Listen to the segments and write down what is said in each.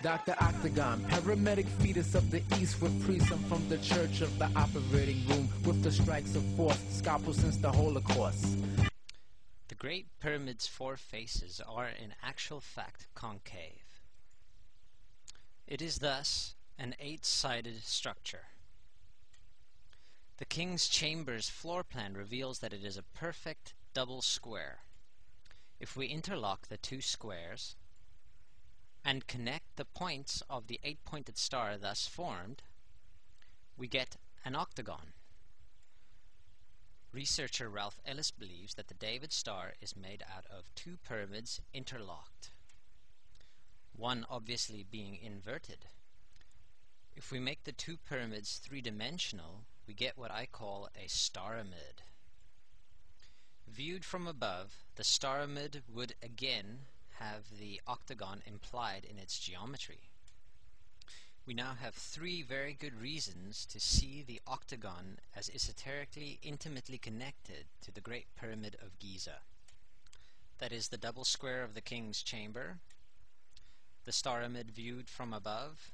Dr. Octagon, paramedic fetus of the east with priest. I'm from the church of the operating room with the strikes of force, scalpel since the Holocaust. The Great Pyramid's four faces are in actual fact concave. It is thus an eight-sided structure. The King's Chamber's floor plan reveals that it is a perfect double square. If we interlock the two squares and connect the points of the eight-pointed star thus formed, we get an octagon. Researcher Ralph Ellis believes that the David star is made out of two pyramids interlocked, one obviously being inverted. If we make the two pyramids three-dimensional, we get what I call a staramid. Viewed from above, the staramid would again have the octagon implied in its geometry. We now have three very good reasons to see the octagon as esoterically intimately connected to the Great Pyramid of Giza. That is the double square of the King's Chamber, the staramid viewed from above,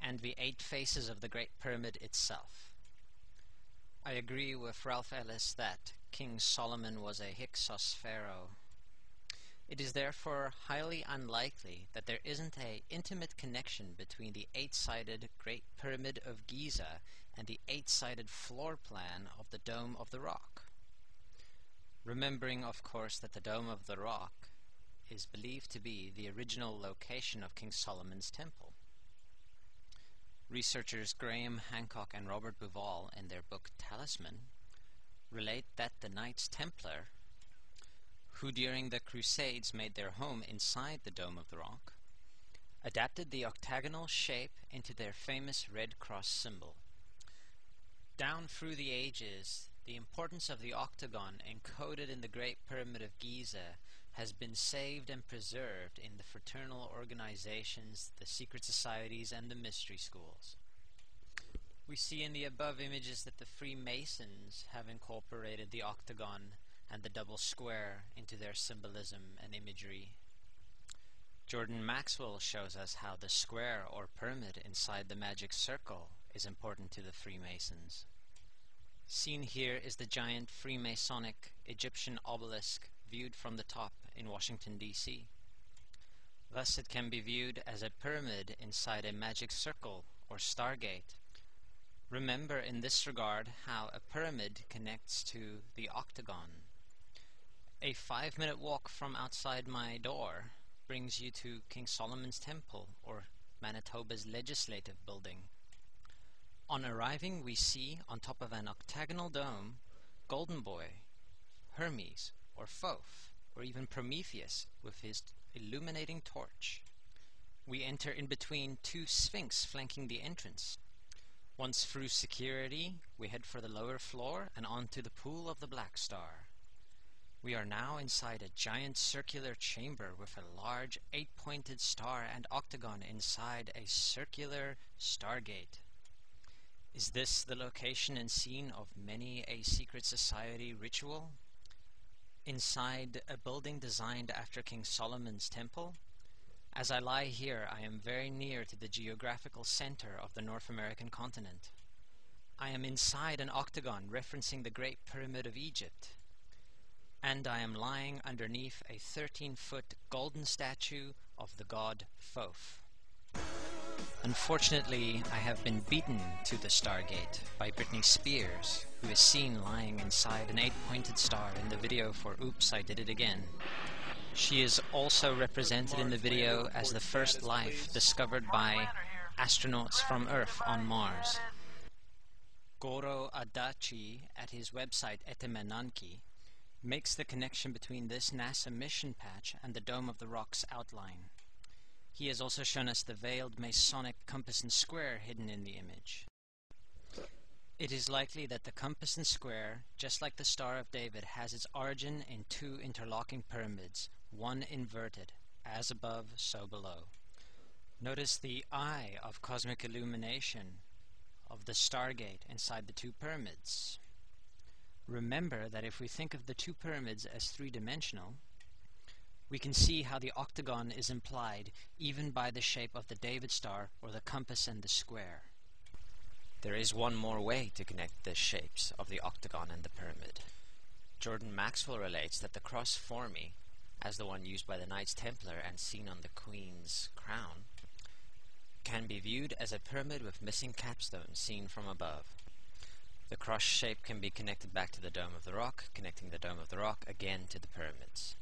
and the eight faces of the Great Pyramid itself. I agree with Ralph Ellis that King Solomon was a Hyksos pharaoh. It is therefore highly unlikely that there isn't a intimate connection between the eight-sided Great Pyramid of Giza and the eight-sided floor plan of the Dome of the Rock. Remembering, of course, that the Dome of the Rock is believed to be the original location of King Solomon's temple. Researchers Graham Hancock and Robert Bauval, in their book Talisman, relate that the Knights Templar, who during the Crusades made their home inside the Dome of the Rock, adapted the octagonal shape into their famous Red Cross symbol. Down through the ages, the importance of the octagon encoded in the Great Pyramid of Giza has been saved and preserved in the fraternal organizations, the secret societies, and the mystery schools. We see in the above images that the Freemasons have incorporated the octagon and the double square into their symbolism and imagery. Jordan Maxwell shows us how the square or pyramid inside the magic circle is important to the Freemasons. Seen here is the giant Freemasonic Egyptian obelisk viewed from the top in Washington, D.C. Thus it can be viewed as a pyramid inside a magic circle or stargate. Remember in this regard how a pyramid connects to the octagon. A five minute walk from outside my door brings you to King Solomon's Temple or Manitoba's legislative building. On arriving we see on top of an octagonal dome Golden Boy, Hermes, or Thoth or even Prometheus with his illuminating torch. We enter in between two sphinx flanking the entrance. Once through security, we head for the lower floor and onto the pool of the Black Star. We are now inside a giant circular chamber with a large eight-pointed star and octagon inside a circular stargate. Is this the location and scene of many a secret society ritual? inside a building designed after King Solomon's temple. As I lie here, I am very near to the geographical center of the North American continent. I am inside an octagon referencing the Great Pyramid of Egypt, and I am lying underneath a 13-foot golden statue of the god Thoth. Unfortunately, I have been beaten to the Stargate by Britney Spears, who is seen lying inside an eight-pointed star in the video for Oops, I Did It Again. She is also represented in the video as the first life discovered by astronauts from Earth on Mars. Goro Adachi, at his website Etemenanki, makes the connection between this NASA mission patch and the Dome of the Rock's outline. He has also shown us the veiled Masonic compass and square hidden in the image. It is likely that the compass and square, just like the Star of David, has its origin in two interlocking pyramids, one inverted, as above, so below. Notice the eye of cosmic illumination of the stargate inside the two pyramids. Remember that if we think of the two pyramids as three-dimensional, We can see how the octagon is implied even by the shape of the David star or the compass and the square. There is one more way to connect the shapes of the octagon and the pyramid. Jordan Maxwell relates that the cross formy, as the one used by the Knights Templar and seen on the Queen's crown, can be viewed as a pyramid with missing capstones seen from above. The cross shape can be connected back to the Dome of the Rock, connecting the Dome of the Rock again to the pyramids.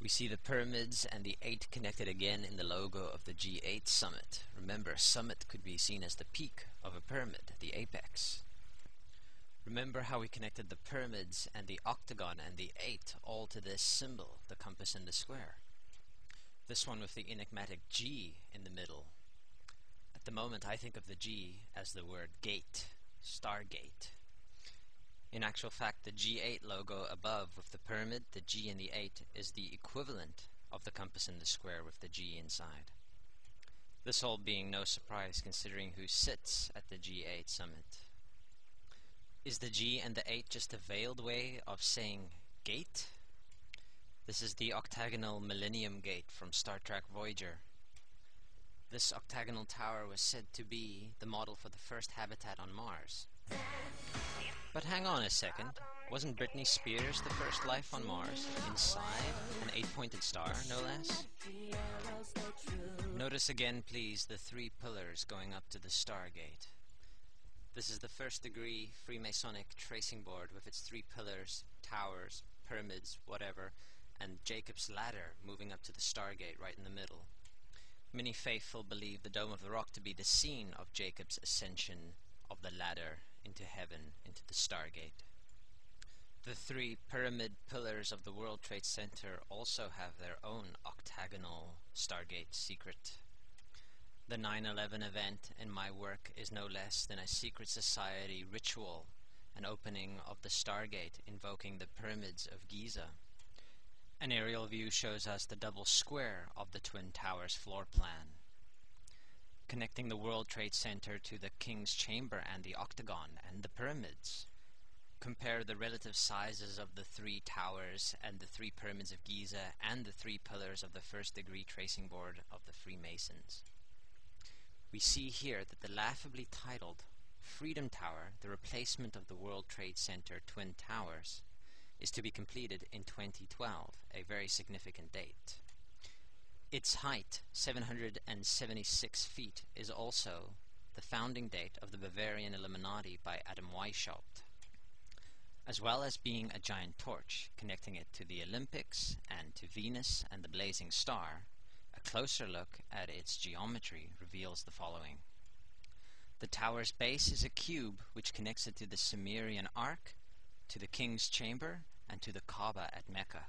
We see the pyramids and the eight connected again in the logo of the G8 summit. Remember, summit could be seen as the peak of a pyramid, the apex. Remember how we connected the pyramids and the octagon and the eight all to this symbol, the compass and the square. This one with the enigmatic G in the middle. At the moment, I think of the G as the word gate, Stargate. In actual fact, the G8 logo above with the pyramid, the G and the 8, is the equivalent of the compass and the square with the G inside. This all being no surprise considering who sits at the G8 summit. Is the G and the 8 just a veiled way of saying gate? This is the octagonal Millennium Gate from Star Trek Voyager. This octagonal tower was said to be the model for the first habitat on Mars. But hang on a second. Wasn't Britney Spears the first life on Mars? Inside an eight-pointed star, no less? Notice again, please, the three pillars going up to the Stargate. This is the first degree Freemasonic tracing board with its three pillars, towers, pyramids, whatever, and Jacob's ladder moving up to the Stargate right in the middle. Many faithful believe the Dome of the Rock to be the scene of Jacob's ascension of the ladder into heaven, into the Stargate. The three pyramid pillars of the World Trade Center also have their own octagonal Stargate secret. The 9 11 event in my work is no less than a secret society ritual, an opening of the Stargate invoking the pyramids of Giza. An aerial view shows us the double square of the Twin Towers floor plan connecting the World Trade Center to the King's Chamber and the Octagon and the pyramids. Compare the relative sizes of the three towers and the three pyramids of Giza and the three pillars of the first degree tracing board of the Freemasons. We see here that the laughably titled Freedom Tower, the replacement of the World Trade Center Twin Towers, is to be completed in 2012, a very significant date. Its height, 776 feet, is also the founding date of the Bavarian Illuminati by Adam Weishaupt, as well as being a giant torch connecting it to the Olympics and to Venus and the blazing star. A closer look at its geometry reveals the following. The tower's base is a cube which connects it to the Sumerian Ark, to the King's Chamber, and to the Kaaba at Mecca.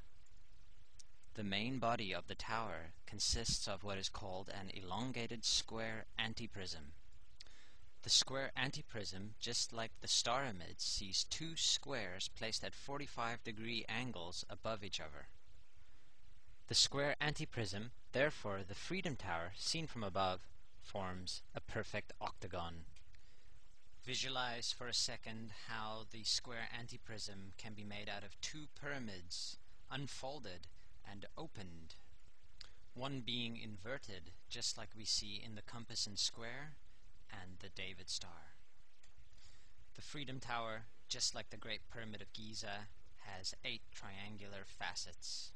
The main body of the tower consists of what is called an elongated square antiprism. The square antiprism, just like the star image, sees two squares placed at 45 degree angles above each other. The square antiprism, therefore the Freedom Tower, seen from above, forms a perfect octagon. Visualize for a second how the square antiprism can be made out of two pyramids unfolded and opened, one being inverted, just like we see in the compass and square and the David star. The Freedom Tower, just like the Great Pyramid of Giza, has eight triangular facets.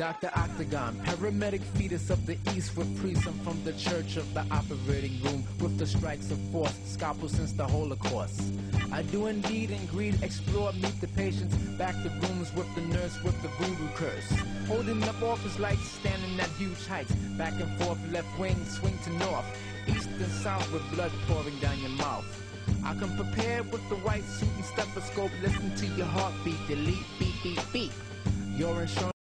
Dr. Octagon, paramedic fetus of the east with priests from the church of the operating room with the strikes of force, scalpel since the Holocaust. I do indeed in greed explore, meet the patients, back the rooms with the nurse with the voodoo curse. Holding up office lights, standing at huge heights, back and forth, left wing, swing to north, east and south with blood pouring down your mouth. I come prepared with the white suit and stethoscope, listen to your heartbeat, delete, beep, beep, beep. Your insurance